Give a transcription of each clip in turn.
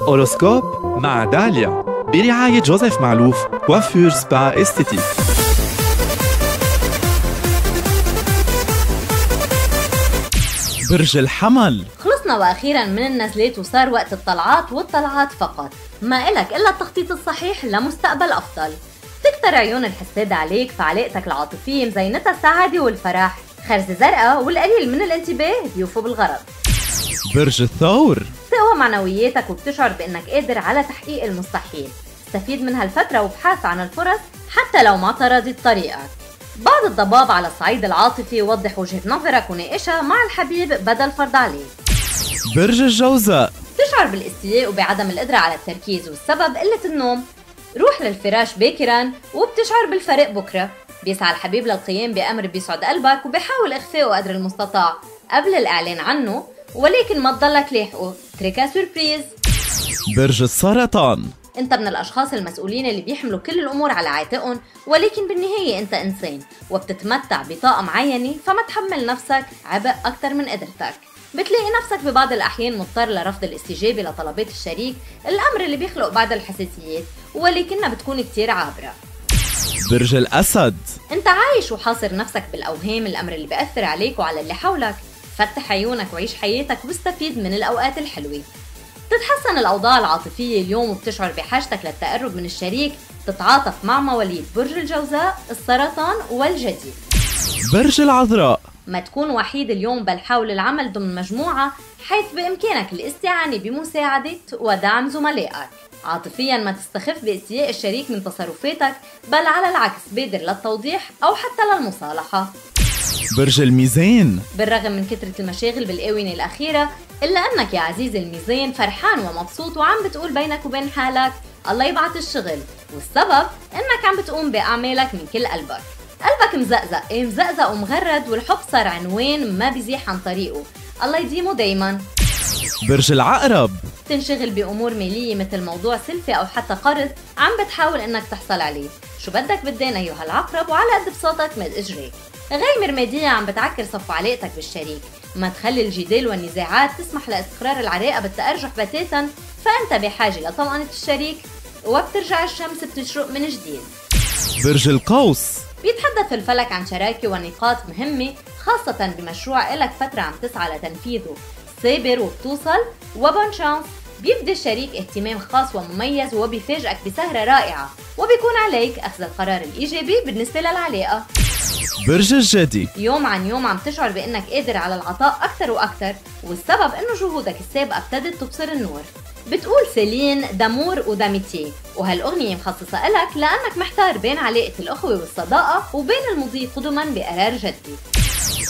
Horoscope مع داليا برعاية جوزيف معلوف coiffure spa esthétique برج الحمل خلصنا وأخيرا من النزلات وصار وقت الطلعات والطلعات فقط. ما إلك إلا التخطيط الصحيح لمستقبل أفضل. تكتر عيون الحساد عليك فعلاقتك العاطفية مزينتها السعادة والفرح. خرزة زرقاء والقليل من الانتباه بيوفوا بالغرض. برج الثور. معنوياتك وبتشعر بإنك قادر على تحقيق المستحيل. استفيد من هالفترة وابحث عن الفرص حتى لو ما طردت طريقك. بعض الضباب على الصعيد العاطفي وضح وجهة نظرك وناقشها مع الحبيب بدل فرض عليه برج الجوزاء. تشعر بالاستياء وبعدم القدرة على التركيز والسبب قلة النوم. روح للفراش باكرا وبتشعر بالفرق بكرة. بيسعى الحبيب للقيام بأمر بيسعد قلبك وبيحاول إخفائه قدر المستطاع. قبل الإعلان عنه ولكن ما تضلك لاحقه تركها سوربريز. برج السرطان. أنت من الأشخاص المسؤولين اللي بيحملوا كل الأمور على عاتقهم ولكن بالنهاية أنت إنسان وبتتمتع بطاقة معينة فما تحمل نفسك عبء أكثر من قدرتك. بتلاقي نفسك ببعض الأحيان مضطر لرفض الاستجابة لطلبات الشريك الأمر اللي بيخلق بعض الحساسيات ولكنها بتكون كتير عابرة. برج الأسد. أنت عايش وحاصر نفسك بالأوهام الأمر اللي بيأثر عليك وعلى اللي حولك. فتح عيونك وعيش حياتك واستفيد من الأوقات الحلوة. تتحسن الأوضاع العاطفية اليوم وبتشعر بحاجتك للتقرب من الشريك. تتعاطف مع مواليد برج الجوزاء السرطان والجدي برج العذراء. ما تكون وحيد اليوم بل حاول العمل ضمن مجموعة حيث بإمكانك الاستعانة بمساعدة ودعم زملائك. عاطفيا ما تستخف باستياء الشريك من تصرفاتك بل على العكس بادر للتوضيح أو حتى للمصالحة. برج الميزان. بالرغم من كثرة المشاغل بالآونة الأخيرة إلا أنك يا عزيزي الميزان فرحان ومبسوط وعم بتقول بينك وبين حالك الله يبعت الشغل. والسبب أنك عم بتقوم بأعمالك من كل قلبك. قلبك مزقزق إيه مزقزق ومغرد والحب صار عنوان ما بيزيح عن طريقه. الله يديمه دايما. برج العقرب. تنشغل بأمور مالية مثل موضوع سلفة أو حتى قرض عم بتحاول إنك تحصل عليه. شو بدك بالدين أيها العقرب وعلى قد بساطك مد إجريك غيمر مادية عم بتعكر صف علاقتك بالشريك. ما تخلي الجدال والنزاعات تسمح لاستقرار العلاقة بالتأرجح بتاتا فأنت بحاجة لطمأنة الشريك وبترجع الشمس بتشرق من جديد. برج القوس. بيتحدث الفلك عن شراكة ونقاط مهمة خاصة بمشروع إلك فترة عم تسعى لتنفيذه. صابر وبتوصل وبون شانس. بيبدي الشريك اهتمام خاص ومميز وبيفاجئك بسهرة رائعة. وبيكون عليك أخذ القرار الإيجابي بالنسبة للعلاقة. برج الجدي. يوم عن يوم عم تشعر بأنك قادر على العطاء أكثر وأكثر والسبب أنه جهودك السابقة ابتدت تبصر النور. بتقول سيلين دامور وداميتي وهالأغنية مخصصة إلك لأنك محتار بين علاقة الأخوة والصداقة وبين المضي قدما بقرار جدي.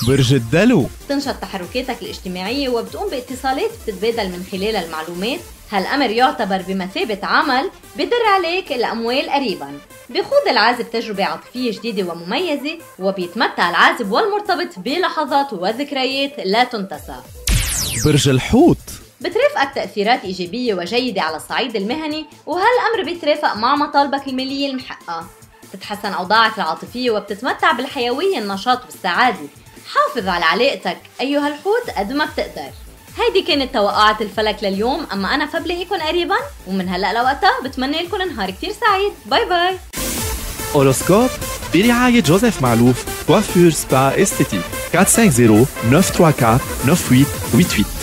برج الدلو. تنشط تحركاتك الاجتماعية وبتقوم باتصالات بتتبادل من خلالها المعلومات. هالأمر يعتبر بمثابة عمل بدر عليك الأموال قريبا. بيخوض العازب تجربة عاطفية جديدة ومميزة وبيتمتع العازب والمرتبط بلحظات وذكريات لا تنتسى. برج الحوت. بترافقك تأثيرات إيجابية وجيدة على الصعيد المهني وهالأمر بيترافق مع مطالبك المالية المحققة. تتحسن أوضاعك العاطفية وبتتمتع بالحيوية النشاط والسعادة. حافظ على علاقتك أيها الحوت قد ما بتقدر. هيدي كانت توقعات الفلك لليوم أما أنا فبلاقيكم قريبا ومن هلأ لوقتها بتمنى لكم نهار كتير سعيد. bye bye. Horoscope برعاية جوزيف معلوف coiffure spa esthétique 450 934 9888